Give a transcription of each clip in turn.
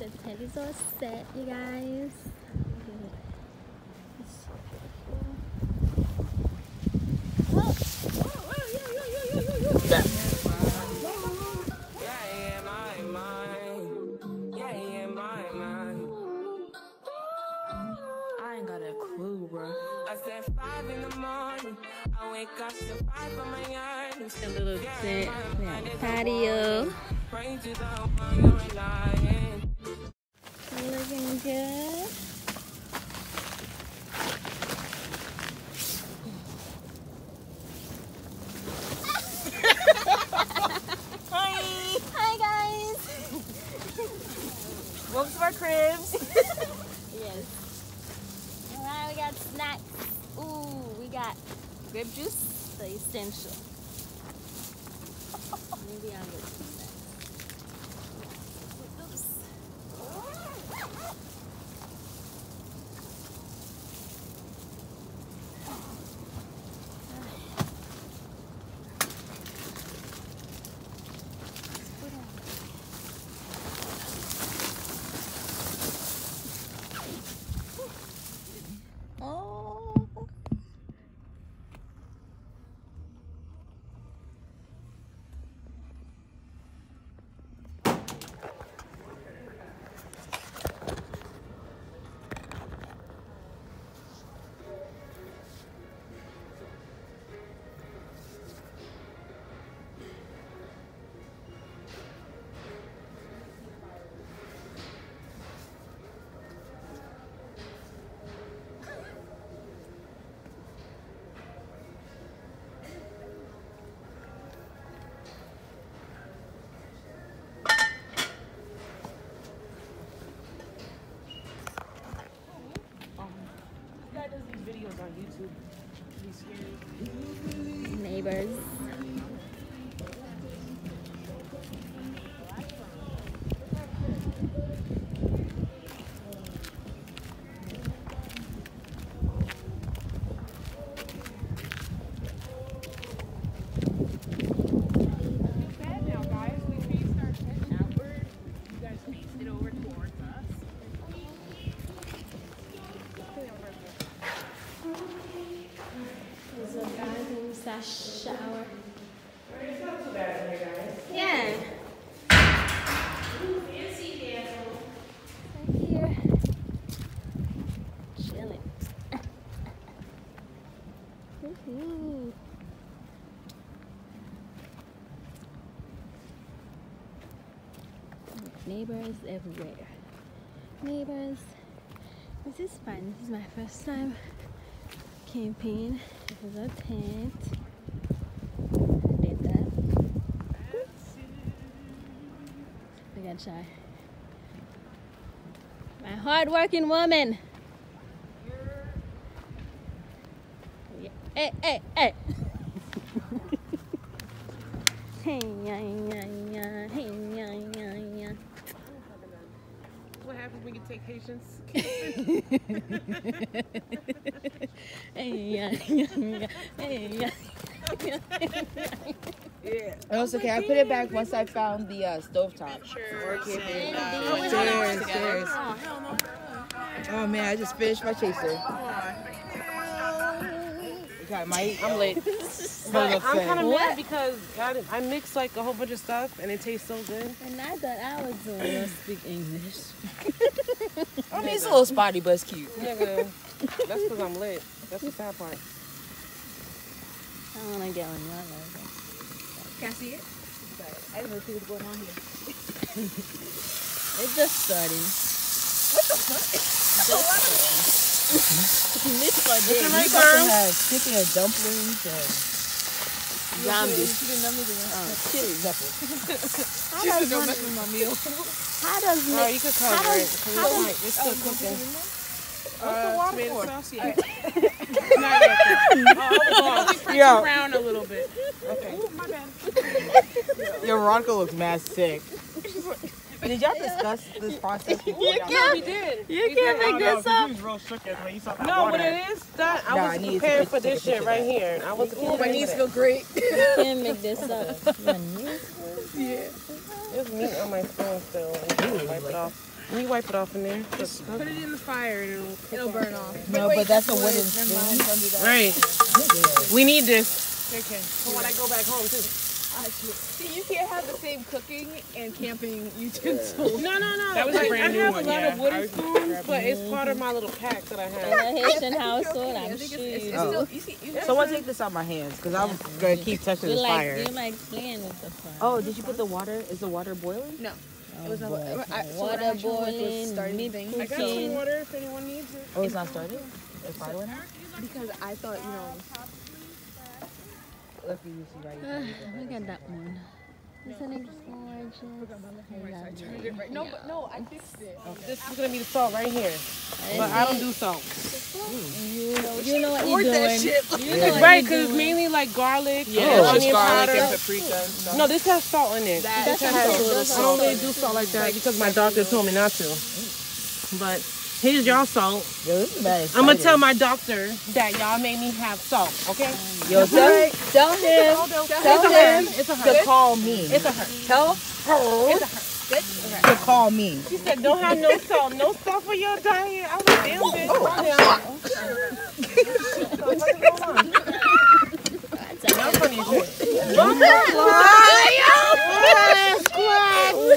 the tent is all set, you guys. I ain't got a clue, bro. I said five in the morning. I wake up to five for my yard. A little tent, we have a patio. Looking good. Hi. Hi guys. Welcome to our cribs. Yes. Alright, we got snacks. Ooh, we got grape juice, the essential. Maybe I'll get slash shower. It's not too bad here, guys. Yeah. Here. Chilling. Neighbors everywhere. Neighbors. This is fun. This is my first time camping. This is a tent. Did that. We got shy. My hardworking woman. Yeah. Hey, hey, hey. hey, yeah, yeah, yeah. Hey, yeah, yeah, yeah. What happens when you take patience? Hey, yeah, yeah, yeah. Hey, yeah. Yeah. It was okay. I put it back once I found the uh, stovetop. Indeed. Cheers, cheers. Oh man, I just finished my chaser. Okay, my, I'm late. But I'm kind of What? mad because I, I mixed like a whole bunch of stuff and it tastes so good. And I thought I was the one who speak English. I mean, it's a little spotty, but it's cute. Nigga, that's because I'm lit. That's the sad part. I don't want to get on your level. Can I see it? I didn't know see what's going on here. It's just starting. What the fuck? Just starting. Miss for Looking days. right, You got to have chicken and dumplings and Zombies. uh, chili peppers. How does one, my meal. how does Oh, you could how cover it. how does, like, it's still cooking. What's the Uh, water tomato for? sauce, yeah. Not yet. Only Yeah. brown a little bit. Okay. my bad. Your Veronica looks mad sick. Did y'all discuss this process before? You can't- We did. you We can't did. make this up. real shook as when you saw that No, water. what it is, that I Nah, was need to prepared for this shit right here. I was Oh, my knees feel great. You can't make this up. My knees? Yeah, There's meat on my phone still. I need to wipe it off. You wipe it off in there. Put it in the fire and it'll It'll burn off. No, but that's a wooden spoon. Right. We need this. Okay. For when I go back home too. See, you can't have the same cooking and camping utensils. No, no, no. That was a like, brand I new have one, a lot yeah. of wooden spoons, but it's part of my little pack that I have. In a Haitian household, I I'm think sure. Oh. Someone take this out my hands because I'm gonna keep touching You the like, fire. you like playing with the fire. Oh, did you put the water? Is the water boiling? No. Oh, It was not, boy. I, so Water I actually was- was boiling, starting thing I got cooking. some water if anyone needs it. Oh, it's not started. The fire went out. because I thought, you know, Look, you see right here. Look at that one. Isn't it gorgeous? Lovely. no, but no, I fixed it. This is gonna be the salt right here. But I don't do salt. You know, you know what you're doing. You know what Right, because doing. mainly like garlic, Yeah, uh, and onion garlic powder. and paprika and. No, this has salt in it. That- this That's has salt. I don't really do salt like that because my doctor told me not to. But here's y'all salt. Yo, this is. I'm gonna tell my doctor that y'all made me have salt. Okay? Yo, tell, tell him Tell him it's a her. to call me. It's a her. Tell her to call me. She said, "Don't have no salt. No salt for your diet." I was "Damn, bitch." calm down. Y'all funny as shit.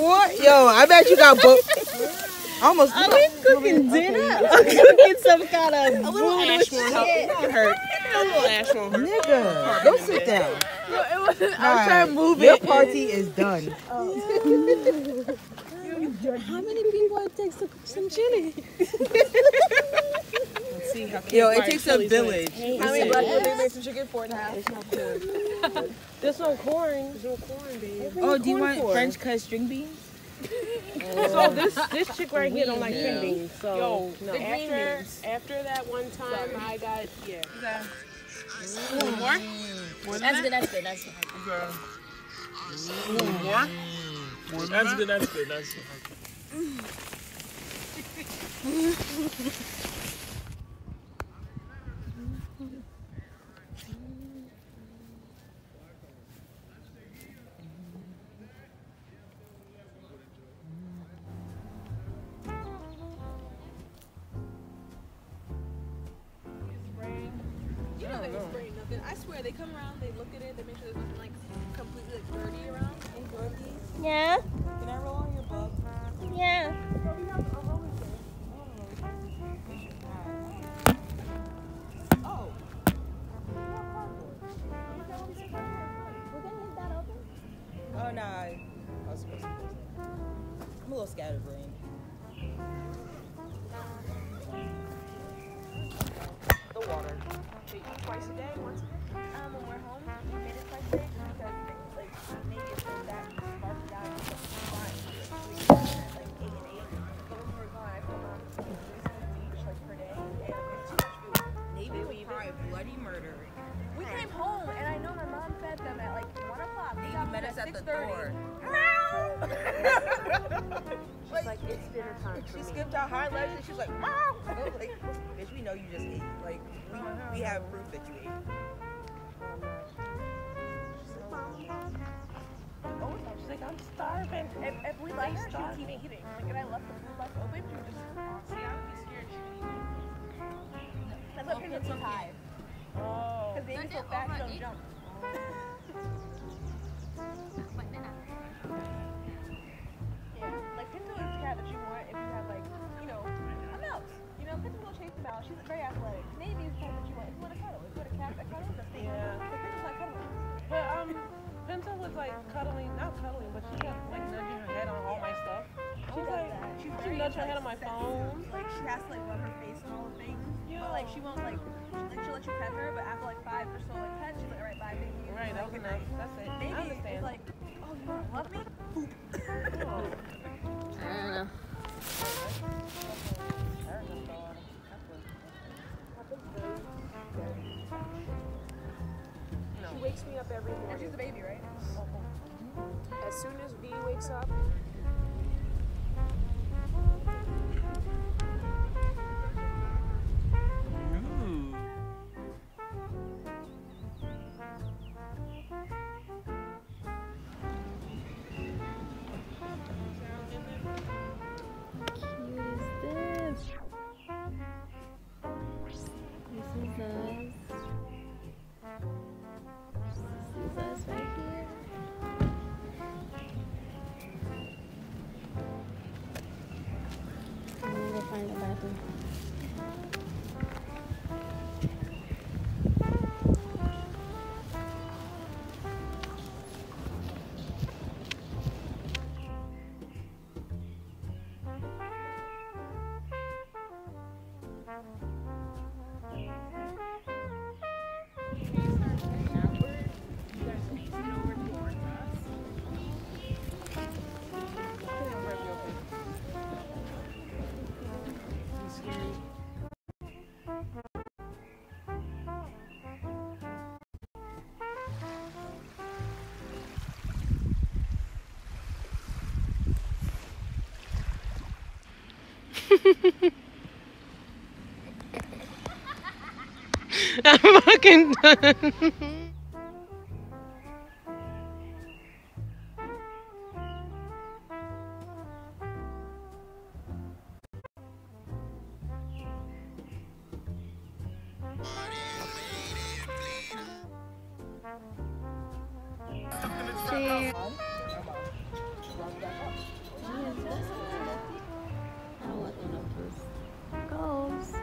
What? Yo, I bet you got booked. Almost. Are we cooking dinner? Or cooking some kind of A little ash won't help. It won't hurt. A little ash won't hurt. Nigga, go sit down. it wasn't, I was trying to move it. Your party is done. How many people it takes to cook some chili? Let's see how Yo, it takes a village. how many black people make some chicken for now? There's no corn. There's no corn, babe. Oh, do you want? French cut string beans? So this this chick right here don't like string beans. So Yo, no. after, after that one time, I got, yeah. One more? More That's that? good, that's good, that's good. One more? More than That's that? good. That's good. That's good. They come around, they look at it, they make sure there's nothing like completely like dirty around. And dirty. Yeah, She's like, it's dinner time She skipped our hind legs and she was like, "Wow!" I was like, "Bitch, we know you just ate. Like, we, we have proof that you ate." She's like, Mom! She's like, I'm starving. If, if we let her, she would keep eating. Like, and I left the food left open, she would just. See, I would be scared she would eat That's what Pins is high. Oh. Because baby's so fat, she don't jump. will chase the mouse. She's very athletic. Navy is the cat that you want if you want a cuddle. If you want a cat that cuddles, that's Navy. Yeah. But Pinto's not cuddling. But um, Pinto was like cuddling, not cuddling, but she kept like nudging her head on all my stuff. She's does like, that? she, She's she nudged her head on my phone. Like she has to like rub her face on all the things. Yeah. But like she won't like, like she'll let you pet her, but after like five or so like pets, she's like, all right, bye, baby. Right, that was Good enough. That's it. Maybe I understand. it's like, oh, you don't love me? I don't know. She wakes me up every And morning. she's a baby, right? As soon as V wakes up, I'm fucking done. Cheers goes.